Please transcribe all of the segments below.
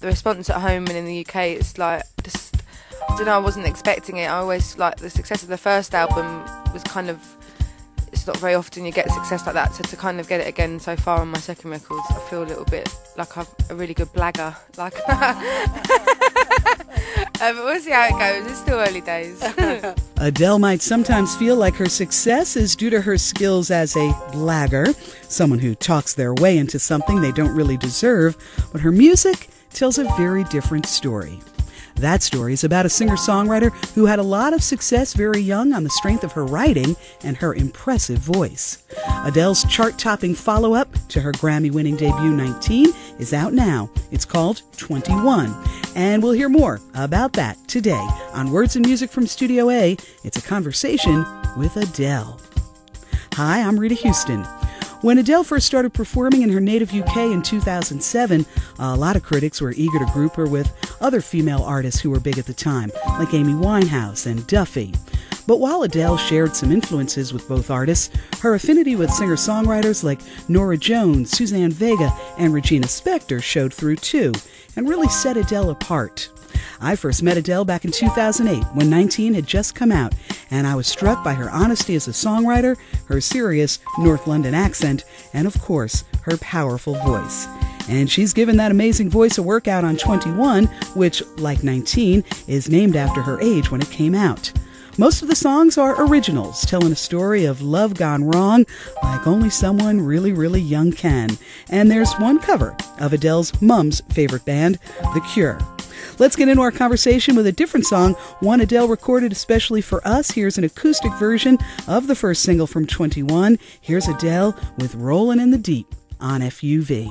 the response at home and in the UK, it's like just I don't know. I wasn't expecting it. I always like the success of the first album was kind of. It's not very often you get success like that. So to kind of get it again so far on my second record, I feel a little bit like I'm a really good blagger. Like, um, we'll see how it goes. It's still early days. Adele might sometimes feel like her success is due to her skills as a blagger, someone who talks their way into something they don't really deserve, but her music tells a very different story. That story is about a singer songwriter who had a lot of success very young on the strength of her writing and her impressive voice. Adele's chart topping follow up to her Grammy winning debut 19 is out now. It's called 21. And we'll hear more about that today on Words and Music from Studio A. It's a conversation with Adele. Hi, I'm Rita Houston. When Adele first started performing in her native UK in 2007, a lot of critics were eager to group her with other female artists who were big at the time, like Amy Winehouse and Duffy. But while Adele shared some influences with both artists, her affinity with singer songwriters like Norah Jones, Suzanne Vega, and Regina Spektor showed through too, and really set Adele apart. I first met Adele back in 2008 when 19 had just come out, and I was struck by her honesty as a songwriter, her serious North London accent, and of course, her powerful voice. And she's given that amazing voice a workout on 21, which, like 19, is named after her age when it came out. Most of the songs are originals, telling a story of love gone wrong, like only someone really, really young can. And there's one cover of Adele's mum's favorite band, The Cure. Let's get into our conversation with a different song, one Adele recorded especially for us. Here's an acoustic version of the first single from 21. Here's Adele with Rollin' in the Deep on FUV.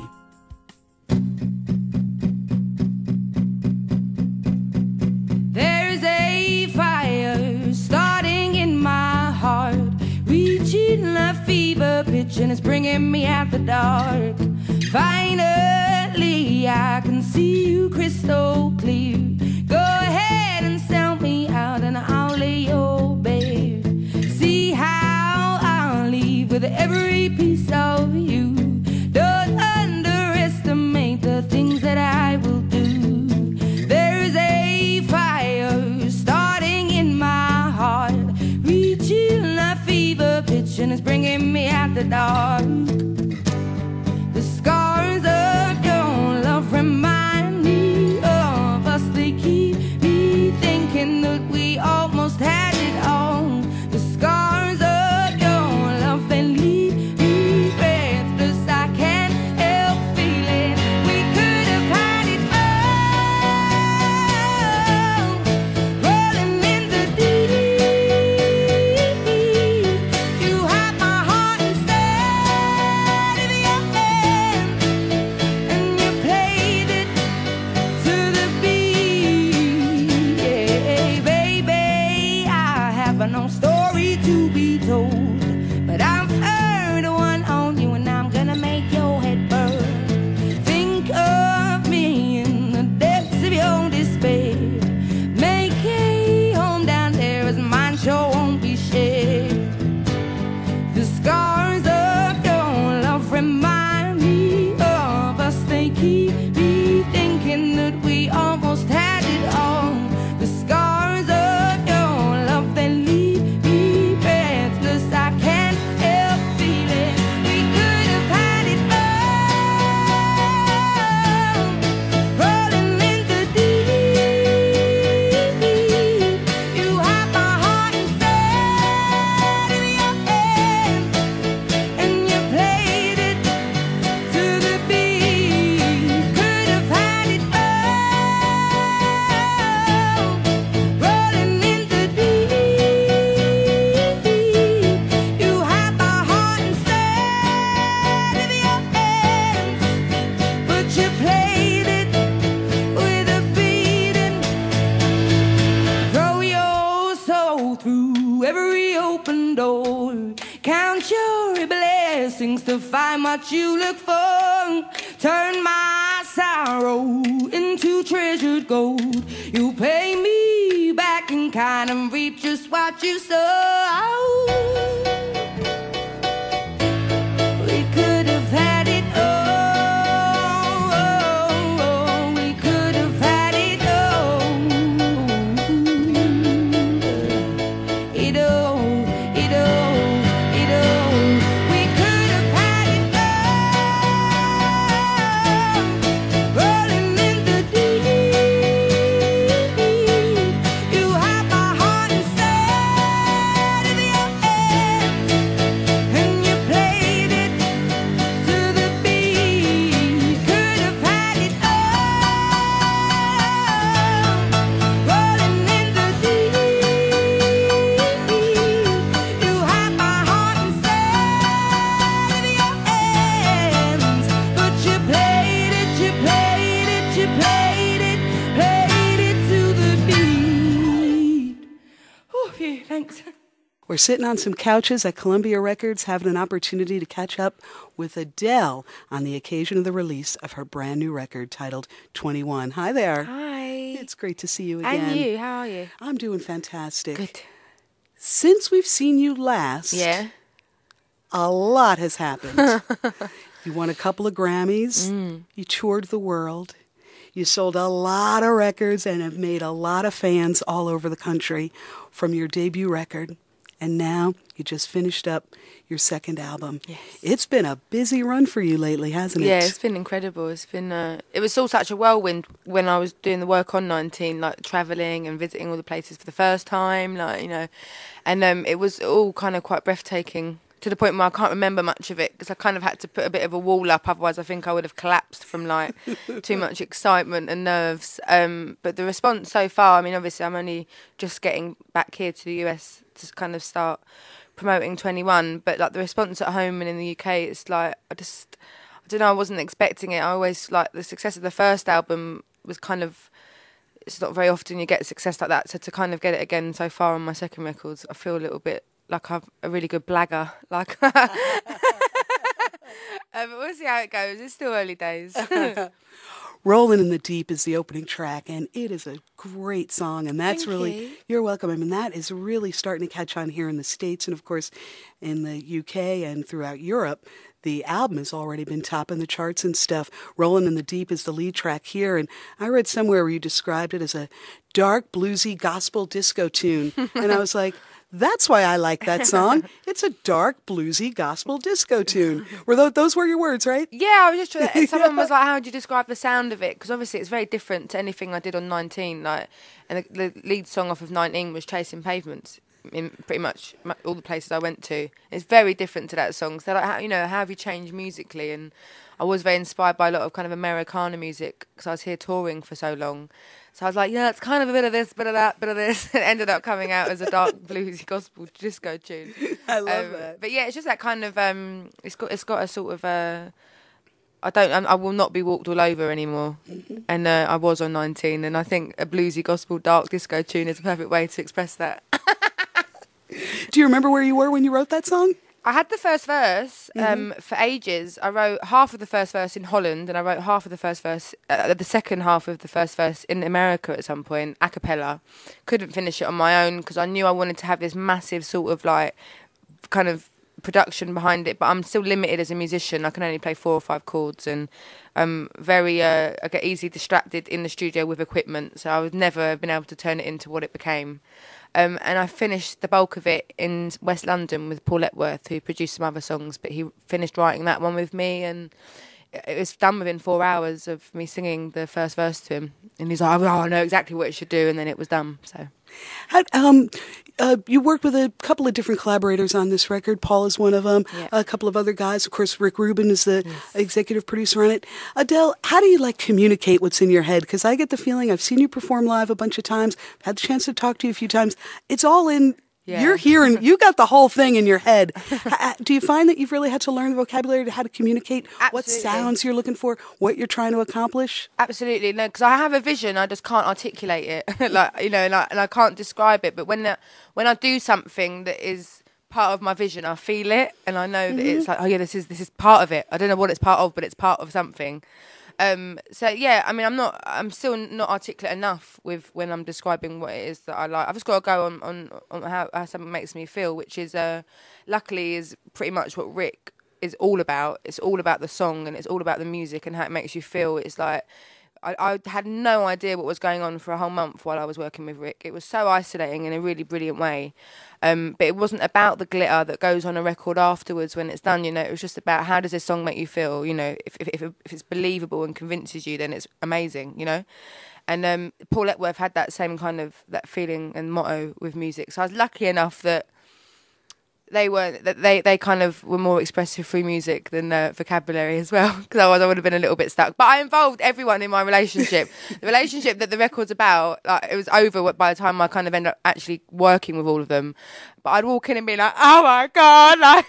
And it's bringing me out the dark. Finally, I can see you crystal clear. Go ahead and sell me out, and I'll lay your bare. See how I'll leave with every piece of you. Bringing me out the dark. Sitting on some couches at Columbia Records having an opportunity to catch up with Adele on the occasion of the release of her brand new record titled 21. Hi there. Hi. It's great to see you again. and you, how are you? I'm doing fantastic. Good. Since we've seen you last, Yeah. a lot has happened. you won a couple of Grammys, Mm. you toured the world, you sold a lot of records and have made a lot of fans all over the country from your debut record. And now you just finished up your second album. Yes. It's been a busy run for you lately, hasn't it? Yeah, it's been incredible. It's been uh, it was all such a whirlwind when I was doing the work on 19, like traveling and visiting all the places for the first time, like you know, and um, it was all kind of quite breathtaking to the point where I can't remember much of it because I kind of had to put a bit of a wall up, otherwise I think I would have collapsed from like too much excitement and nerves. Um, but the response so far, I mean, obviously I'm only just getting back here to the US to kind of start promoting 21 but like the response at home and in the UK it's like I just I don't know I wasn't expecting it I always like the success of the first album was kind of it's not very often you get success like that so to kind of get it again so far on my second records I feel a little bit like I'm a really good blagger like um, we'll see how it goes it's still early days Rolling in the Deep is the opening track, and it is a great song. And that's Thank really, you. you're welcome. I mean, that is really starting to catch on here in the States, and of course, in the UK and throughout Europe. The album has already been topping the charts and stuff. Rolling in the Deep is the lead track here, and I read somewhere where you described it as a dark, bluesy gospel disco tune. and I was like, that's why I like that song. It's a dark, bluesy gospel disco tune. Were those, those were your words, right? Yeah, I was just trying. to, Someone was like, "How would you describe the sound of it?" Because obviously, it's very different to anything I did on 19. Like, and the, the lead song off of 19 was "Chasing Pavements." In pretty much all the places I went to, it's very different to that song. So, like, how you know, how have you changed musically? And I was very inspired by a lot of kind of Americana music because I was here touring for so long. So I was like, yeah, it's kind of a bit of this, bit of that, bit of this. It ended up coming out as a dark bluesy gospel disco tune. I love Um, that. But yeah, it's just that kind of um, it's got it's got a sort of uh, I don't I, I will not be walked all over anymore, Mm-hmm. and uh, I was on 19, and I think a bluesy gospel dark disco tune is a perfect way to express that. Do you remember where you were when you wrote that song? I had the first verse Mm-hmm. um, for ages. I wrote half of the first verse in Holland, and I wrote half of the first verse, uh, the second half of the first verse in America at some point, a cappella. Couldn't finish it on my own because I knew I wanted to have this massive sort of like kind of production behind it. But I'm still limited as a musician. I can only play four or five chords, and I'm very uh, I get easily distracted in the studio with equipment. So I would never have been able to turn it into what it became. Um, and I finished the bulk of it in West London with Paul Epworth, who produced some other songs, but he finished writing that one with me, and it was done within four hours of me singing the first verse to him. And he's like, "Oh, I know exactly what it should do," and then it was done. So How, um, uh, you worked with a couple of different collaborators on this record. Paul is one of them. Yeah. A couple of other guys. Of course, Rick Rubin is the executive producer on it. Adele, how do you like communicate what's in your head? Because I get the feeling I've seen you perform live a bunch of times. Had the chance to talk to you a few times. It's all in. Yeah. You're hearing. You got the whole thing in your head. Do you find that you've really had to learn the vocabulary to how to communicate what sounds you're looking for, what you're trying to accomplish? Absolutely no, because I have a vision, I just can't articulate it, like you know, and I, and I can't describe it. But when the, when I do something that is part of my vision, I feel it, and I know that it's mm-hmm. like, oh yeah, this is this is part of it. I don't know what it's part of, but it's part of something. Um, so yeah, I mean, I'm not, I'm still not articulate enough with when I'm describing what it is that I like. I've just got to go on on, on how, how something makes me feel, which is, uh, luckily, is pretty much what Rick is all about. It's all about the song and it's all about the music and how it makes you feel. It's like I, I had no idea what was going on for a whole month while I was working with Rick. It was so isolating in a really brilliant way. Um, but it wasn't about the glitter that goes on a record afterwards when it's done. You know, it was just about how does this song make you feel. You know, if if if, it's believable and convinces you, then it's amazing. You know. And um, Paul Epworth had that same kind of that feeling and motto with music. So I was lucky enough that they were that they they kind of were more expressive through music than uh, vocabulary as well because otherwise I would have been a little bit stuck. But I involved everyone in my relationship. the relationship that the record's about, like it was over by the time I kind of ended up actually working with all of them. But I'd walk in and be like, "Oh my god!" Like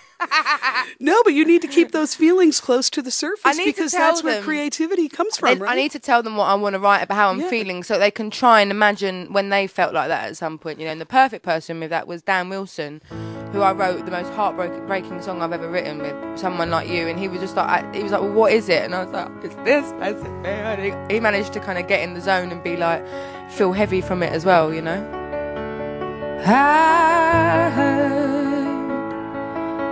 No, but you need to keep those feelings close to the surface I need to because tell that's where creativity comes Then from, right? I need to tell them what I want to write about how I'm Yeah. feeling so they can try and imagine when they felt like that at some point. You know, and the perfect person with that was Dan Wilson, who I wrote the most heartbreaking breaking song I've ever written with someone like you. And he was just like, I, he was like, well, what is it? And I was like, it's this. I. And he- He managed to kind of get in the zone and be like, feel heavy from it as well, you know? I heard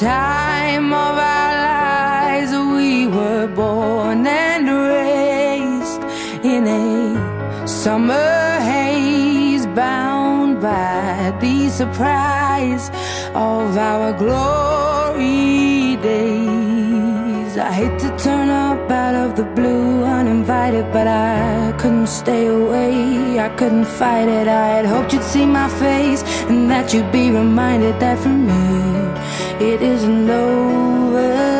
time of our lives. We were born and raised in a summer haze, bound by the surprise of our glory days. I hate to turn up out of the blue uninvited, but I couldn't stay away. I couldn't fight it. I had hoped you'd see my face and that you'd be reminded that for me it isn't over.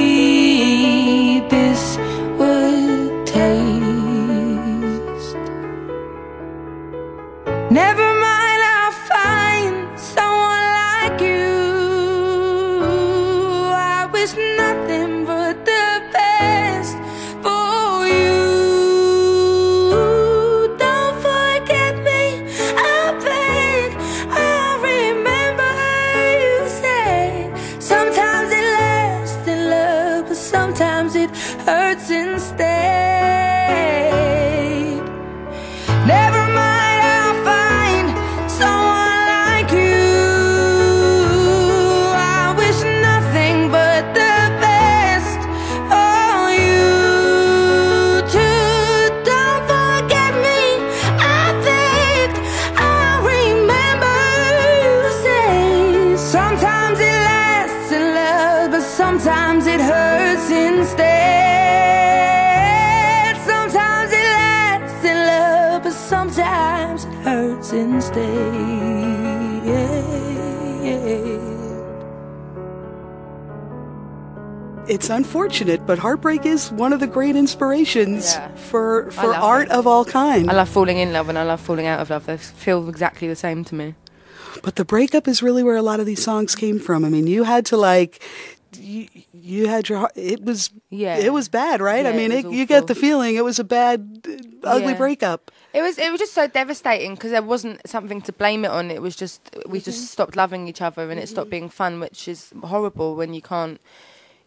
unfortunate, but heartbreak is one of the great inspirations Yeah. for for art it. of all kinds. I love falling in love and I love falling out of love. They feel exactly the same to me. But the breakup is really where a lot of these songs came from. I mean, you had to like you, you had your heart. It was Yeah. It was bad, right? I Yeah, it mean, was it, you get the feeling it was a bad, ugly Yeah. breakup. It was it was just so devastating because there wasn't something to blame it on. It was just we Mm-hmm. just stopped loving each other and it stopped being fun, which is horrible when you can't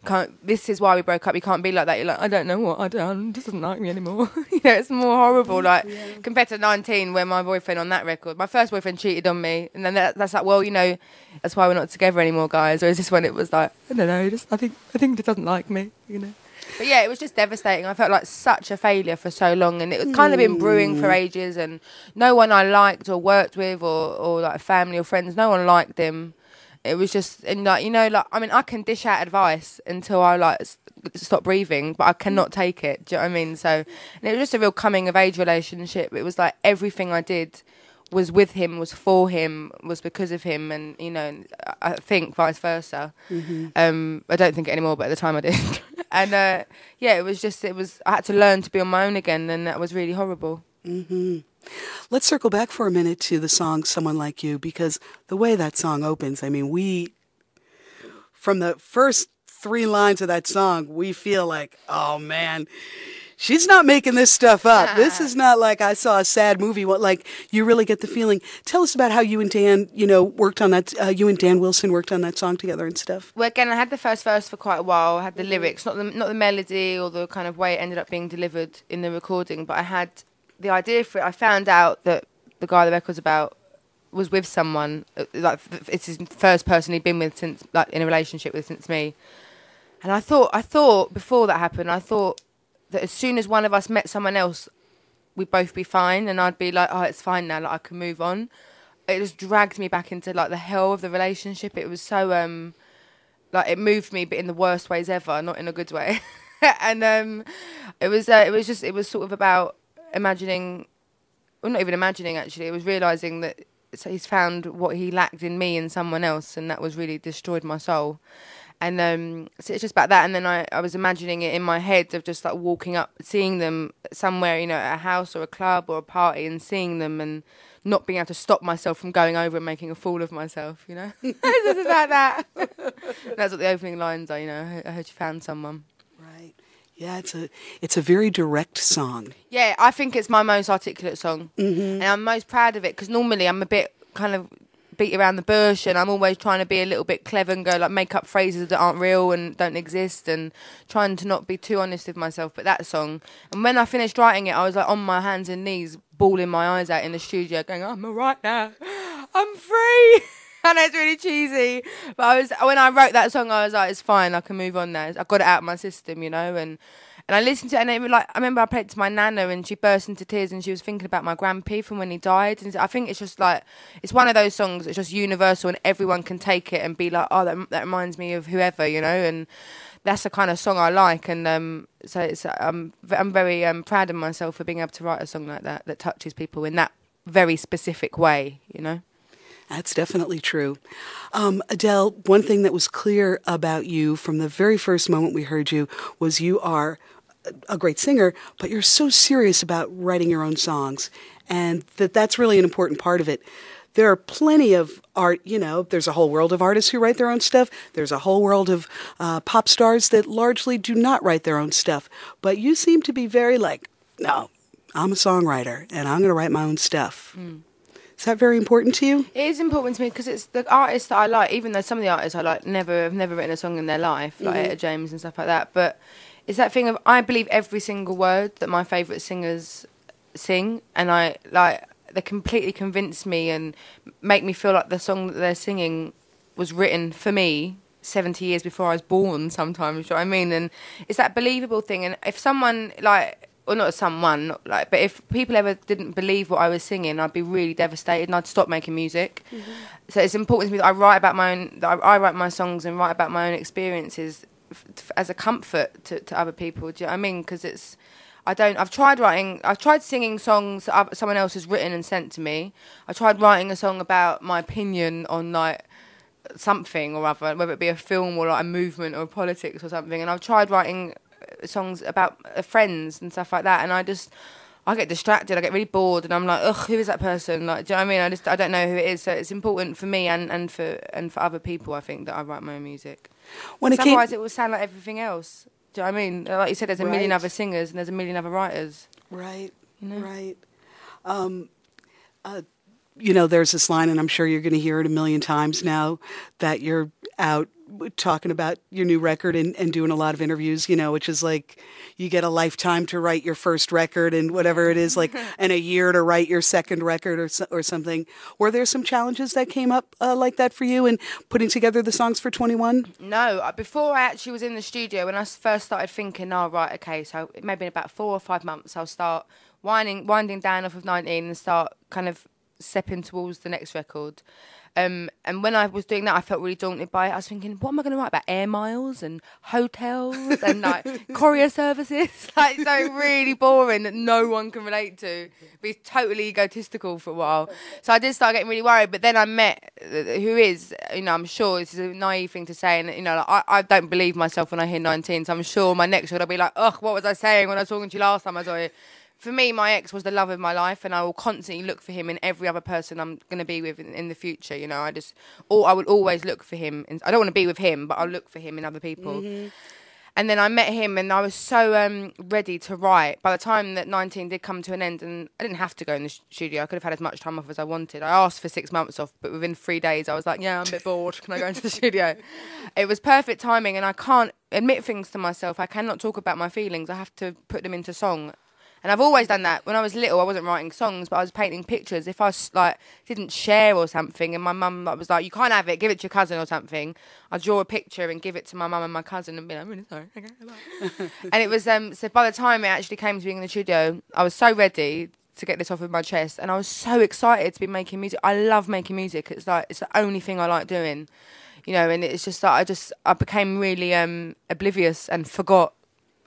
can't. This is why we broke up. You can't be like that. You're like I don't know what I done. Doesn't like me anymore. you know, it's more horrible. Like compared to 19, where my boyfriend on that record, my first boyfriend cheated on me, and then that, that's like, well, you know, that's why we're not together anymore, guys. Whereas this one, it was like I don't know. Just I think I think it doesn't like me. You know. But yeah, it was just devastating. I felt like such a failure for so long, and it was kind of been brewing for mm. ages. And no one I liked or worked with, or or like family or friends, no one liked him. It was just and like you know, like I mean, I can dish out advice until I like s- stop breathing, but I cannot take it. Do you know what I mean? So, and it was just a real coming of age relationship. It was like everything I did was with him, was for him, was because of him, and you know, I I think vice versa. Um, I don't think it anymore, but at the time I did. and uh, yeah, it was just it was I had to learn to be on my own again, and that was really horrible. Let's circle back for a minute to the song Someone Like You because the way that song opens, I mean, we, from the first three lines of that song, we feel like, oh man, she's not making this stuff up. This is not like I saw a sad movie. What, like, you really get the feeling. Tell us about how you and Dan, you know, worked on that, uh, you and Dan Wilson worked on that song together and stuff. Well, again, I had the first verse for quite a while. I had the lyrics, not the not the melody or the kind of way it ended up being delivered in the recording, but I had the idea for it. I found out that the guy the record's about was with someone. uh, Like it's his first person he'd been with since, like, in a relationship with since me. And I thought, I thought before that happened, I thought that as soon as one of us met someone else, we'd both be fine, and I'd be like, oh, it's fine now, like I can move on. It just dragged me back into like the hell of the relationship. It was so um like it moved me, but in the worst ways ever, not in a good way. and um, it was uh, it was just it was sort of about imagining, well, not even imagining actually. It was realizing that he's found what he lacked in me in someone else, and that was really destroyed my soul. And um, so it's just about that. And then I, I was imagining it in my head of just like walking up, seeing them somewhere, you know, at a house or a club or a party, and seeing them and not being able to stop myself from going over and making a fool of myself, you know. it's just about that. That's what the opening lines are, you know. I heard- I heard you found someone. Yeah, it's a it's a very direct song. Yeah, I think it's my most articulate song, mm-hmm. and I'm most proud of it because normally I'm a bit kind of beat around the bush, and I'm always trying to be a little bit clever and go like make up phrases that aren't real and don't exist, and trying to not be too honest with myself. But that song, and when I finished writing it, I was like on my hands and knees, bawling my eyes out in the studio, going, "I'm all right now, I'm free." I know it's really cheesy, but I was when I wrote that song, I was like, "It's fine, I can move on now. I got it out of my system, you know." And and I listened to it, and it was like I remember I played it to my nana, and she burst into tears, and she was thinking about my grandpa from when he died. And I think it's just like it's one of those songs that's just universal, and everyone can take it and be like, "Oh, that that reminds me of whoever," you know. And that's the kind of song I like, and um, so it's I'm I'm very um, proud of myself for being able to write a song like that that touches people in that very specific way, you know. That's definitely true. Um, Adele, one thing that was clear about you from the very first moment we heard you was you are a- great singer, but you're so serious about writing your own songs, and that that's really an important part of it. There are plenty of art, you know, there's a whole world of artists who write their own stuff. There's a whole world of uh, pop stars that largely do not write their own stuff. But you seem to be very like, no, I'm a songwriter and I'm going to write my own stuff. Is that very important to you? It is important to me because it's the artists that I like. Even though some of the artists I like never have never written a song in their life, like mm-hmm. Etta James and stuff like that. But it's that thing of I believe every single word that my favourite singers sing, and I like they completely convince me and make me feel like the song that they're singing was written for me 70 years before I was born sometimes, you know what I mean? And it's that believable thing. And if someone, like, or not someone, not like, but if people ever didn't believe what I was singing, I'd be really devastated and I'd stop making music. Mm-hmm. So it's important to me that I write about my own, that I, I write my songs and write about my own experiences f- f- as a comfort to, to other people. Do you know what I mean? Because it's, I don't. I've tried writing. I've tried singing songs that someone else has written and sent to me. I tried writing a song about my opinion on like something or other, whether it be a film or like a movement or politics or something. And I've tried writing songs about uh, friends and stuff like that. And I just, I get distracted. I get really bored, and I'm like, ugh, who is that person? Like, do you know what I mean? I just I don't know who it is. So it's important for me and, and for and for other people. I think that I write my own music. When it 'Cause came, otherwise, it will sound like everything else. Do you know what I mean? Like you said, there's a million other singers and there's a million other writers. right, You know? right. Um, uh, you know, there's this line, and I'm sure you're going to hear it a million times now that you're out talking about your new record and, and doing a lot of interviews, you know, which is like you get a lifetime to write your first record and whatever it is, like, and a year to write your second record or, or something. Were there some challenges that came up uh, like that for you in putting together the songs for 21? No, uh, before I actually was in the studio, when I first started thinking, oh, right, okay, so it maybe in about four or five months, I'll start winding, winding down off of 19 and start kind of stepping towards the next record. Um, and when I was doing that, I felt really daunted by it. I was thinking, what am I going to write about? Air miles and hotels and like courier services? like, so really boring that no one can relate to. Be totally egotistical for a while. So I did start getting really worried. But then I met uh, who is, you know, I'm sure this is a naive thing to say. And, you know, like, I, I don't believe myself when I hear 19. So I'm sure my next record I'll be like, ugh, what was I saying when I was talking to you last time I saw you? For me, my ex was the love of my life, and I will constantly look for him in every other person I'm going to be with in, in the future. You know, I just, or I would always look for him. In, I don't want to be with him, but I'll look for him in other people. And then I met him, and I was so um, ready to write. By the time that 19 did come to an end, and I didn't have to go in the studio, I could have had as much time off as I wanted. I asked for six months off, but within three days, I was like, "Yeah, I'm a bit bored. Can I go into the studio?" It was perfect timing, and I can't admit things to myself. I cannot talk about my feelings. I have to put them into song. And I've always done that. When I was little, I wasn't writing songs, but I was painting pictures. If I like didn't share or something, and my mum was like, "You can't have it. Give it to your cousin or something," I'd draw a picture and give it to my mum and my cousin, and be like, "I'm really sorry." Okay, and it was um. So by the time it actually came to being in the studio, I was so ready to get this off of my chest, and I was so excited to be making music. I love making music. It's like it's the only thing I like doing, you know. And it's just that I just I became really um oblivious and forgot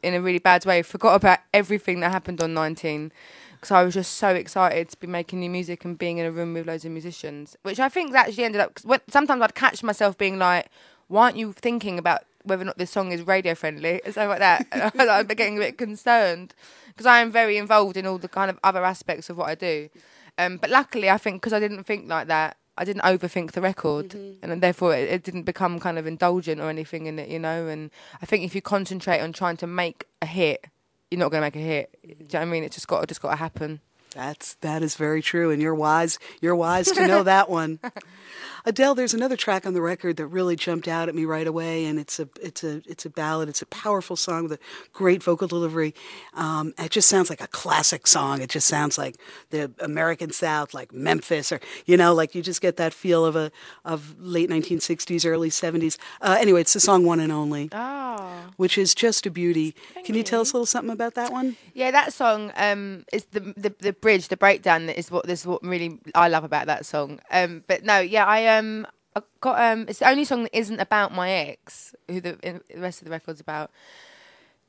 in a really bad way. Forgot about everything that happened on 19 because I was just so excited to be making new music and being in a room with loads of musicians, which I think actually ended up. When, sometimes I'd catch myself being like, "Why aren't you thinking about whether or not this song is radio friendly?" and stuff like that. And I'd be getting a bit concerned because I am very involved in all the kind of other aspects of what I do. Um, but luckily, I think because I didn't think like that, I didn't overthink the record, mm-hmm. and therefore it, it didn't become kind of indulgent or anything in it, you know. And I think if you concentrate on trying to make a hit, you're not going to make a hit. Do you know what I mean? It's just got just got to happen. That's that is very true, and you're wise. You're wise to know that one. Adele, there's another track on the record that really jumped out at me right away, and it's a it's a it's a ballad. It's a powerful song with a great vocal delivery. Um, it just sounds like a classic song. It just sounds like the American South, like Memphis, or you know, like you just get that feel of a of late 1960s, early 70s. Uh, anyway, it's the song "One and Only," Oh. which is just a beauty. Can you tell us a little something about that one? Yeah, that song um, is the, the the bridge, the breakdown. That is what this is what really I love about that song. Um, but no, yeah, I um I got um it's the only song that isn't about my ex, who the, the rest of the record's about.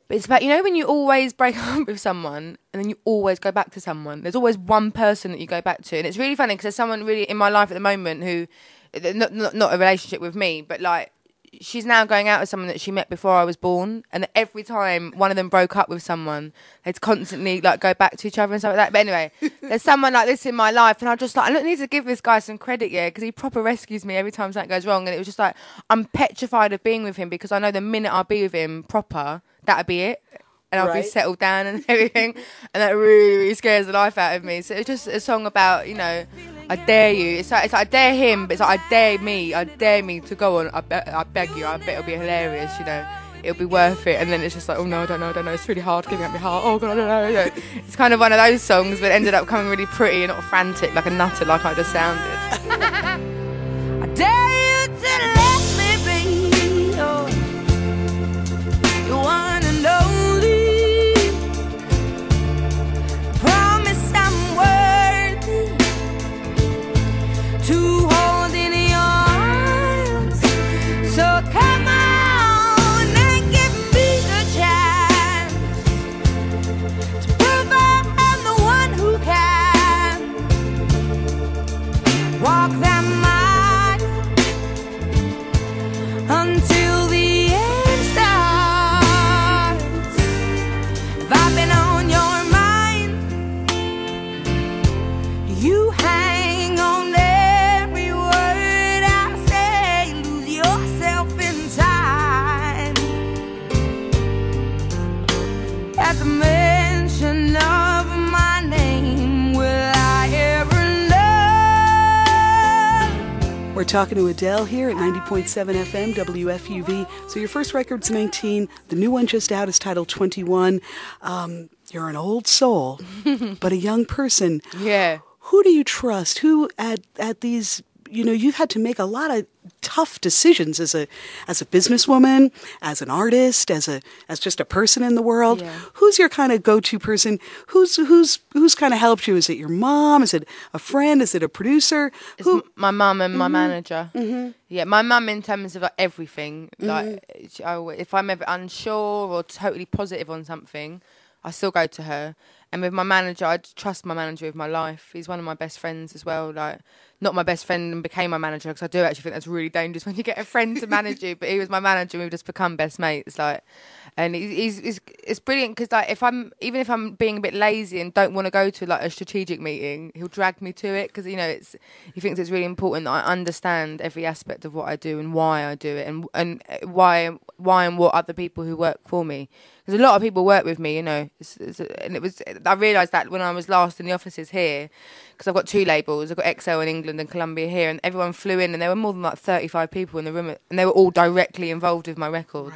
But it's about you know when you always break up with someone and then you always go back to someone. There's always one person that you go back to, and it's really funny because there's someone really in my life at the moment who, not not, not a relationship with me, but like she's now going out with someone that she met before I was born, and every time one of them broke up with someone, they'd constantly like go back to each other and stuff like that. But anyway, there's someone like this in my life, and I just like I need to give this guy some credit, yeah, because he proper rescues me every time something goes wrong, and it was just like I'm petrified of being with him because I know the minute I'll be with him proper, that'll be it. And I'll Right. be settled down and everything, and that really, really scares the life out of me. So it's just a song about, you know, I dare you. It's like, it's like I dare him, but it's like I dare me. I dare me to go on. I, be- I beg you. I bet it'll be hilarious. You know, it'll be worth it. And then it's just like, oh no, I don't know, I don't know. It's really hard giving up my heart. Oh god, I don't know. Know. It's kind of one of those songs, but it ended up coming really pretty and not frantic like a nutter, like I just sounded. I dare you to let me be oh. your, your one and We're talking to Adele here at 90.7 FM WFUV. So your first record's 19. The new one just out is titled 21. Um, you're an old soul, but a young person. Yeah. Who do you trust? Who at at these? You know, you've had to make a lot of tough decisions as a as a businesswoman, as an artist, as a as just a person in the world. Yeah. Who's your kind of go-to person? Who's who's who's kind of helped you? Is it your mom? Is it a friend? Is it a producer? It's m- my mum and my mm-hmm. manager. Mm-hmm. Yeah, my mum in terms of like, everything. Mm-hmm. Like, she, I, if I'm ever unsure or totally positive on something, I still go to her. And with my manager, I trust my manager with my life. He's one of my best friends as well. Like, not my best friend and became my manager because I do actually think that's really dangerous when you get a friend to manage you. But he was my manager, and we've just become best mates. Like, and he's, he's, it's brilliant because like if I'm even if I'm being a bit lazy and don't want to go to like a strategic meeting, he'll drag me to it because you know it's he thinks it's really important that I understand every aspect of what I do and why I do it and and uh, why why and what other people who work for me. Because a lot of people work with me, you know, it's, it's, and it was I realised that when I was last in the offices here, because I've got two labels, I've got XL in England and Columbia here, and everyone flew in, and there were more than like thirty-five people in the room, and they were all directly involved with my record.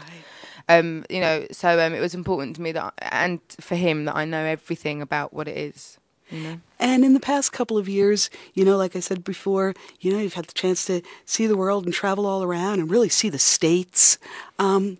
Um, you know, so um, it was important to me that, and for him, that I know everything about what it is. You know, And in the past couple of years, you know, like I said before, you know, you've had the chance to see the world and travel all around and really see the states. Um,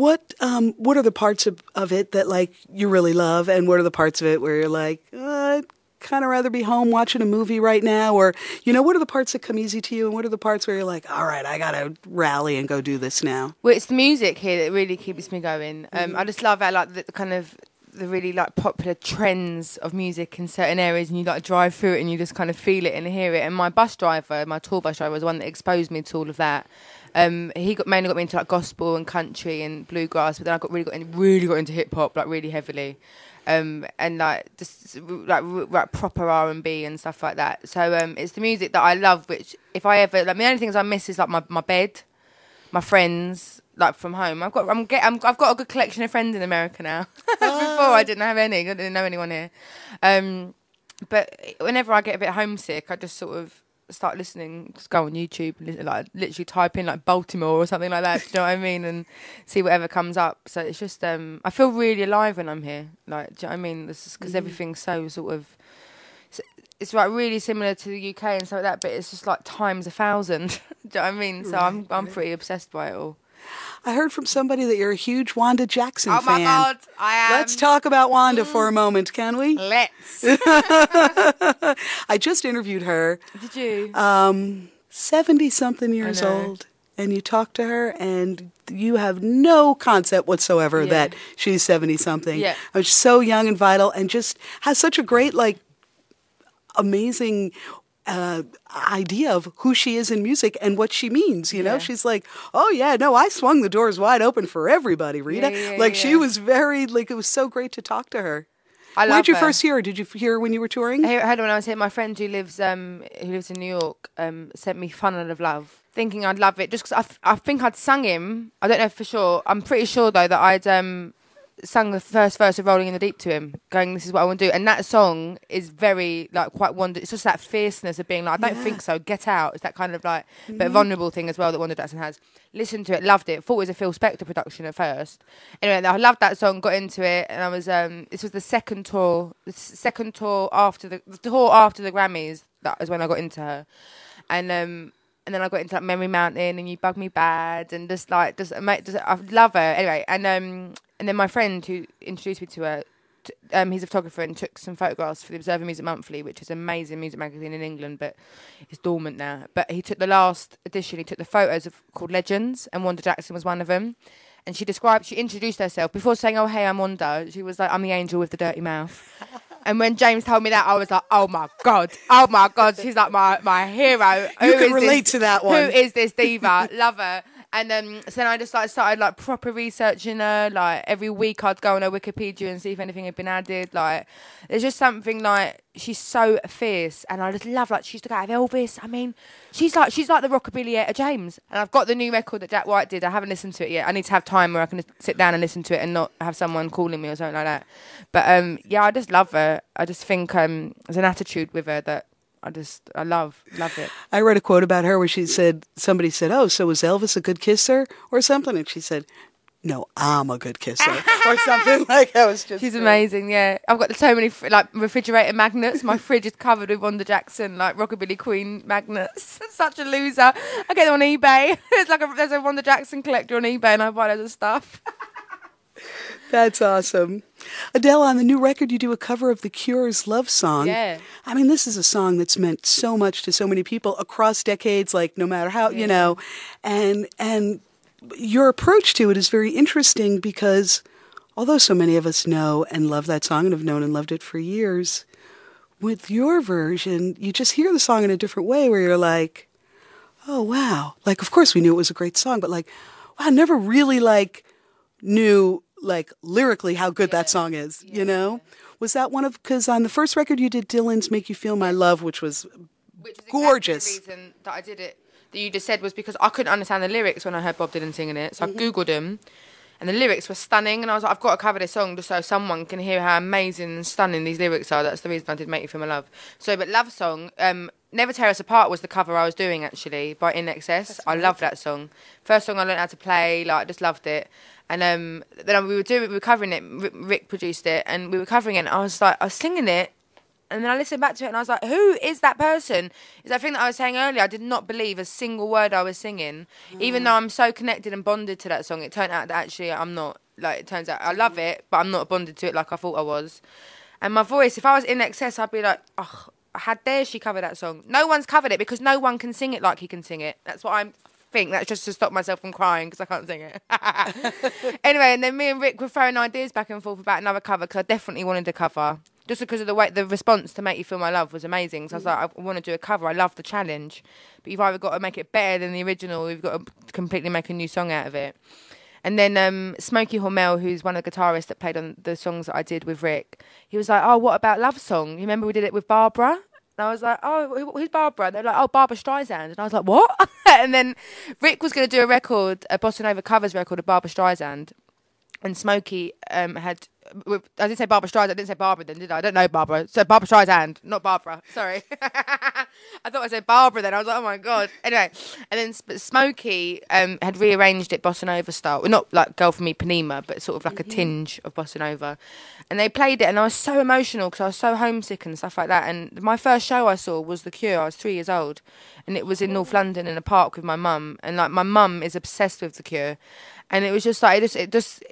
what um, what are the parts of, of it that like you really love, and what are the parts of it where you're like, uh, I'd kind of rather be home watching a movie right now, or you know, what are the parts that come easy to you, and what are the parts where you're like, all right, I gotta rally and go do this now. well, it's the music here that really keeps me going. Um, I just love how like the, the kind of the really like popular trends of music in certain areas, and you like drive through it and you just kind of feel it and hear it. And my bus driver, my tour bus driver, was the one that exposed me to all of that. Um, he got mainly got me into like gospel and country and bluegrass, but then I got really got in, really got into hip hop like really heavily, um, and like just like, r- like proper R and B and stuff like that. So um, it's the music that I love. Which if I ever like the only things I miss is like my, my bed, my friends like from home. I've got I'm get I'm, I've got a good collection of friends in America now. Before I didn't have any. I didn't know anyone here. Um, but whenever I get a bit homesick, I just sort of start listening. Just go on YouTube, and listen, like literally type in like Baltimore or something like that. do you know what I mean? And see whatever comes up. So it's just um, I feel really alive when I'm here. Like, do you know what I mean? This is because everything's so sort of. It's, it's like really similar to the UK and stuff like that, but it's just like times a thousand. do you know what I mean? So I'm I'm pretty obsessed by it all. I heard from somebody that you're a huge Wanda Jackson fan. Oh fan. my god, I am. Let's talk about Wanda for a moment, can we? Let's. I just interviewed her, Did you? um, 70 something years old, and you talk to her, and you have no concept whatsoever Yeah. that she's 70 something. Yeah. I was so young and vital, and just has such a great, like, amazing. Uh, idea of who she is in music and what she means, you know. Yeah. She's like, "Oh yeah, no, I swung the doors wide open for everybody, Rita." yeah, like she was very like it was so great to talk to her. I Where did you her. first hear her? Did you hear her when you were touring? I heard when I was here. My friend who lives um who lives in New York um sent me "Funnel of Love," thinking I'd love it just because I, th- I think I'd sung him. I don't know for sure. I'm pretty sure though that I'd um sung the first verse of "Rolling in the Deep" to him, going, "This is what I want to do." And that song is very like quite Wanda. It's just that fierceness of being like, "I don't Yeah. think so. Get out." It's that kind of like but vulnerable thing as well that Wanda Jackson has. Listened to it, loved it. Thought it was a Phil Spector production at first. Anyway, I loved that song. Got into it, and I was um. This was the second tour, the second tour after the, the tour after the Grammys. That was when I got into her, and um. And then I got into like Memory Mountain and You Bug Me Bad and just like just, just I love her anyway. And um and then my friend who introduced me to her, t- um he's a photographer and took some photographs for the Observer Music Monthly, which is an amazing music magazine in England, but it's dormant now. But he took the last edition. He took the photos of called Legends, and Wanda Jackson was one of them. And she described, she introduced herself before saying, "Oh, hey, I'm Wanda." She was like, "I'm the angel with the dirty mouth." And when James told me that, I was like, "Oh my god, oh my god!" She's like my my hero. You Who can relate this- to that one. Who is this diva? Love her. And um, so then I just like started like proper researching her. Like every week I'd go on her Wikipedia and see if anything had been added. Like there's just something like she's so fierce, and I just love like she used to go out of Elvis. I mean, she's like she's like the rockabilly Etta James. And I've got the new record that Jack White did. I haven't listened to it yet. I need to have time where I can sit down and listen to it and not have someone calling me or something like that. But um, yeah, I just love her. I just think um, there's an attitude with her that I just I love love it. I read a quote about her where she said, somebody said, Oh, so was Elvis a good kisser or something? And she said, No, I'm a good kisser or something like that. Was just She's amazing, yeah. I've got so many like refrigerator magnets. My fridge is covered with Wanda Jackson, like Rockabilly Queen magnets. Such a loser. I get them on eBay. There's like a there's a Wanda Jackson collector on eBay, and I buy loads of stuff. That's awesome. Adele, on the new record, you do a cover of The Cure's love song. Yeah. I mean, this is a song that's meant so much to so many people across decades, like no matter how, you know, and, and your approach to it is very interesting because although so many of us know and love that song and have known and loved it for years, with your version, you just hear the song in a different way where you're like, oh, wow. Like, of course we knew it was a great song, but like, wow, I never really like knew like lyrically how good that song is, you know? Was that one of, because on the first record you did Dylan's Make You Feel My Love, which was Which is Gorgeous. Exactly the reason that I did it that you just said was because I couldn't understand the lyrics when I heard Bob Dylan singing it. So I googled them, and the lyrics were stunning. And I was like, I've got to cover this song just so someone can hear how amazing and stunning these lyrics are. That's the reason I did Make You Feel My Love. So, but Love Song, um, Never Tear Us Apart was the cover I was doing actually by INXS. I love that song. First song I learned how to play. Like I just loved it. And um, then we were doing, we were covering it. Rick, produced it, and we were covering it. And I was like, I was singing it, and then I listened back to it and I was like, who is that person? Is that thing that I was saying earlier? I did not believe a single word I was singing. Even though I'm so connected and bonded to that song, it turned out that actually I'm not. Like, it turns out I love it, but I'm not bonded to it like I thought I was. And my voice, if I was INXS, I'd be like, oh, how dare she cover that song? No one's covered it because no one can sing it like he can sing it. That's what I'm think. That's just to stop myself from crying because I can't sing it. anyway, and then me and Rick were throwing ideas back and forth about another cover because I definitely wanted a cover. Just because of the way the response to "Make You Feel My Love" was amazing, so I was like, I want to do a cover. I love the challenge, but you've either got to make it better than the original, or you've got to completely make a new song out of it. And then um, Smokey Hormel, who's one of the guitarists that played on the songs that I did with Rick, he was like, "Oh, what about Love Song? You remember we did it with Barbara?" And I was like, "Oh, who- who's Barbara?" And they're like, "Oh, Barbra Streisand." And I was like, "What?" and then Rick was going to do a record, a Bossa Nova covers record of Barbra Streisand, and Smokey um, had. With- I didn't say Barbra Streisand. I didn't say Barbara then, did I? I don't know Barbara. So Barbra Streisand, not Barbara. Sorry. I thought I said Barbara then. I was like, oh my god. Anyway, and then Smokey um, had rearranged it Bossa Nova style. Well, not like Girl from Ipanema, but sort of like a tinge of Bossa Nova. And they played it, and I was so emotional because I was so homesick and stuff like that. And my first show I saw was The Cure. I was three years old, and it was in North London in a park with my mum. And like my mum is obsessed with The Cure, and it was just like it just it just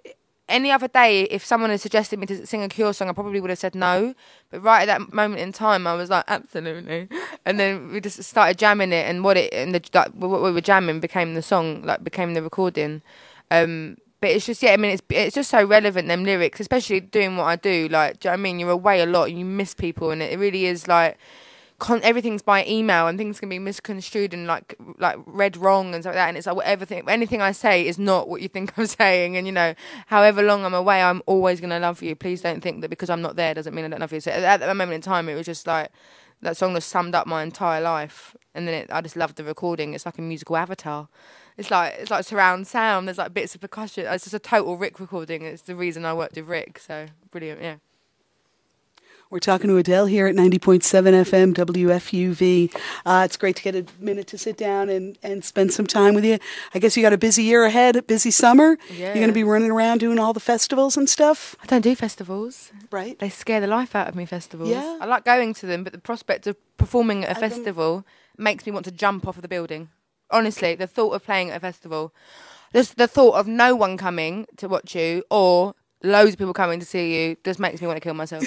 any other day, if someone had suggested me to sing a Cure song, I probably would have said no. But right at that moment in time, I was like, absolutely. And then we just started jamming it, and what it and the like, what we were jamming became the song, like became the recording. Um, but it's just yeah, I mean, it's it's just so relevant them lyrics, especially doing what I do. Like, do you know what I mean? You're away a lot, and you miss people, and it really is like con- everything's by email and things can be misconstrued and like like read wrong and stuff like that and it's like whatever thing anything I say is not what you think I'm saying and you know however long I'm away I'm always gonna love you. Please don't think that because I'm not there doesn't mean I don't love you. So at that moment in time it was just like that song just summed up my entire life and then it, I just loved the recording. It's like a musical avatar. It's like it's like surround sound. There's like bits of percussion. It's just a total Rick recording. It's the reason I worked with Rick. So brilliant yeah We're talking to Adele here at 90.7 FM WFUV. Uh, it's great to get a minute to sit down and, and spend some time with you. I guess you got a busy year ahead, a busy summer. Yeah. You're going to be running around doing all the festivals and stuff, I don't do festivals right? They scare the life out of me, festivals. Yeah. I like going to them, but the prospect of performing at a them- festival makes me want to jump off of the building. Honestly, the thought of playing at a festival, just the thought of no one coming to watch you or loads of people coming to see you just makes me want to kill myself.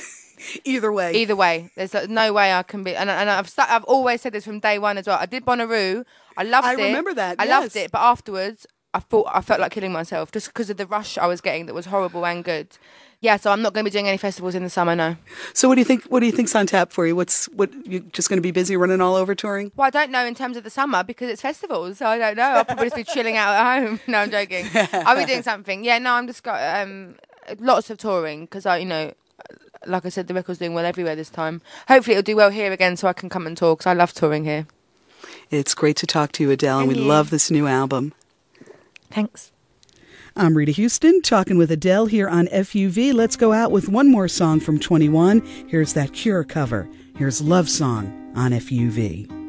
Either way. Either way, there's uh, no way I can be. And, and I've I've always said this from day one as well. I did Bonnaroo. I loved I it. I remember that, I loved it, but afterwards I thought I felt like killing myself just because of the rush I was getting that was horrible and good. Yeah, so I'm not going to be doing any festivals in the summer. No. So what do you think? What do you think's on tap for you? What's what? You're just going to be busy running all over touring? Well, I don't know in terms of the summer because it's festivals, so I don't know. I'll probably just be chilling out at home. No, I'm joking. I'll be doing something. Yeah, no, I'm just got um, lots of touring because I, you know, like I said, the record's doing well everywhere this time. Hopefully, it'll do well here again, so I can come and talk. Because I love touring here. It's great to talk to you, Adele, and we you. love this new album. Thanks. I'm Rita Houston talking with Adele here on FUV. Let's go out with one more song from 21. Here's that Cure cover. Here's Love Song on FUV.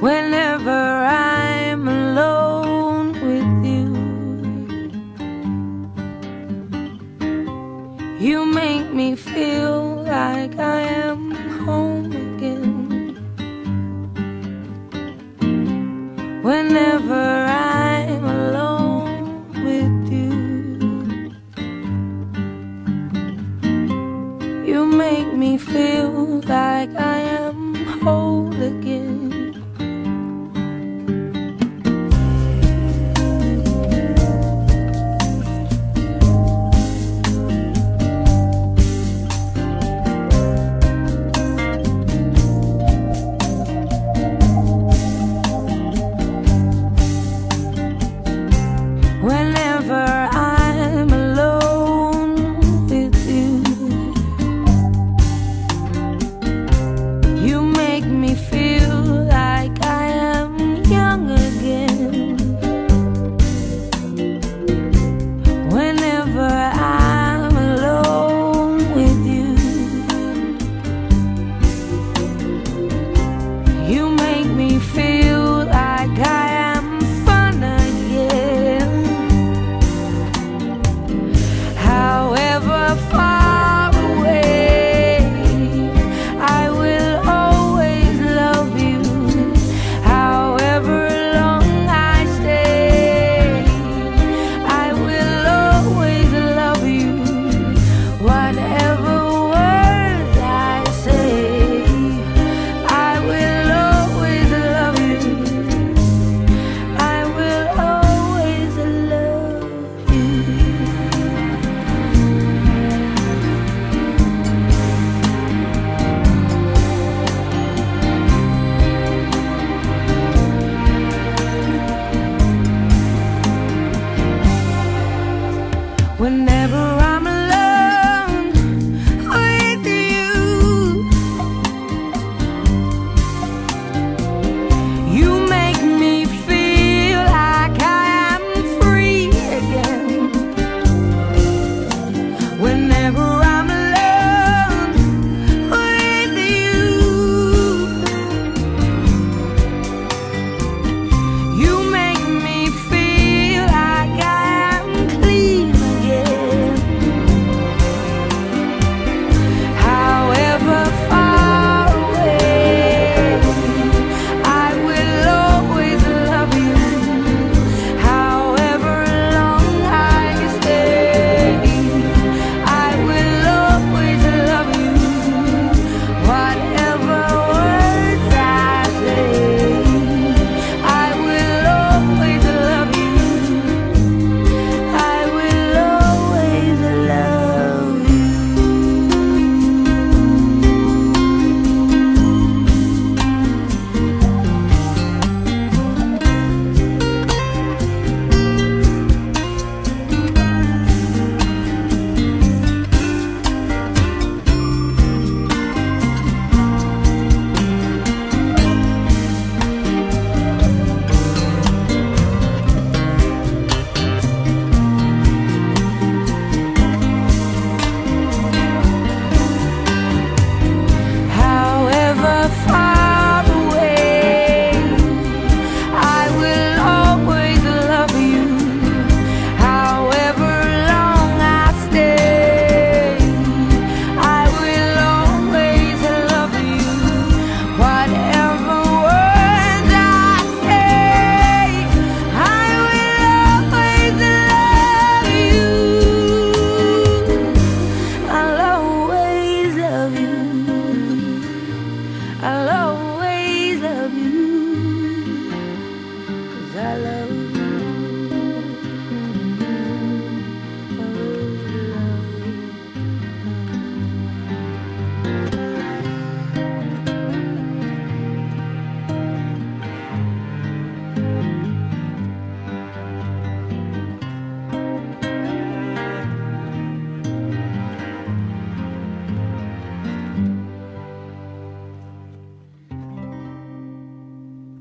Whenever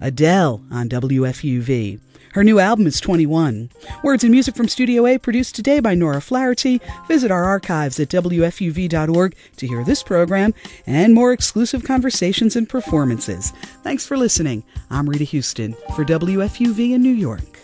Adele on WFUV. Her new album is 21. Words and music from Studio A produced today by Nora Flaherty. Visit our archives at WFUV.org to hear this program and more exclusive conversations and performances. Thanks for listening. I'm Rita Houston for WFUV in New York.